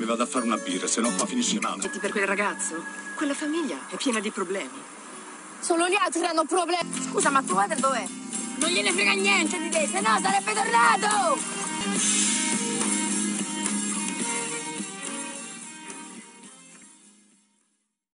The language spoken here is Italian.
mi vado a fare una birra, se no qua finisce male. Senti per quel ragazzo? Quella famiglia è piena di problemi. Solo gli altri hanno problemi. Scusa, ma tuo padre dov'è? Non gliene frega niente di te, se no sarebbe tornato!